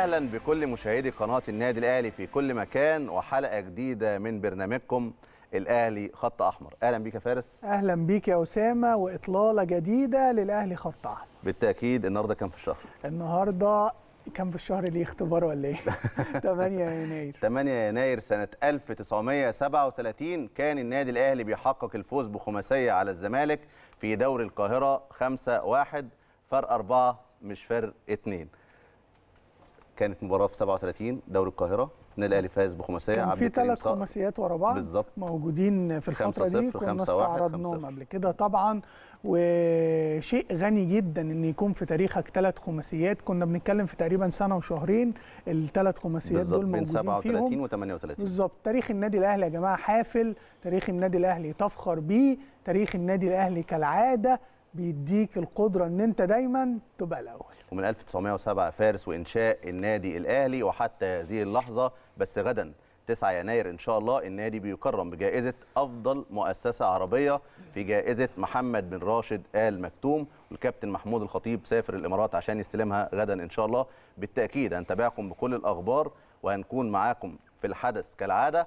أهلا بكل مشاهدي قناة النادي الأهلي في كل مكان وحلقة جديدة من برنامجكم الأهلي خط أحمر. أهلا بيك يا فارس. أهلا بيك يا أسامة وإطلالة جديدة للأهلي خط أحمر. بالتأكيد النهارده كام في الشهر. النهارده كان في الشهر ليه اختبار ولا إيه؟ 8 يناير. 8 يناير سنة 1937 كان النادي الأهلي بيحقق الفوز بخماسية على الزمالك في دوري القاهرة 5-1 فرق أربعة مش فرق اتنين. كانت مباراة في 37 دوري القاهرة. النادي الأهلي فاز بخماسية كان في ثلاث. خماسيات ورا بعض بالظبط. موجودين في الفترة دي. 5-0 كنا 5-1 استعرضناهم 5-0. قبل كده طبعا. وشيء غني جدا إن يكون في تاريخك ثلاث خماسيات. كنا بنتكلم في تقريبا سنة وشهرين. الثلاث خماسيات دول بين موجودين 37 فيهم و 38 بالظبط. تاريخ النادي الأهلي يا جماعة حافل. تاريخ النادي الأهلي تفخر بيه. تاريخ النادي الأهلي كالعادة. بيديك القدرة إن أنت دايما تبقى الأول. ومن 1907 فارس وانشاء النادي الأهلي وحتى هذه اللحظة بس غدا 9 يناير إن شاء الله النادي بيكرم بجائزة أفضل مؤسسة عربية في جائزة محمد بن راشد آل مكتوم والكابتن محمود الخطيب سافر الإمارات عشان يستلمها غدا إن شاء الله. بالتأكيد هنتابعكم بكل الأخبار وهنكون معاكم في الحدث كالعادة.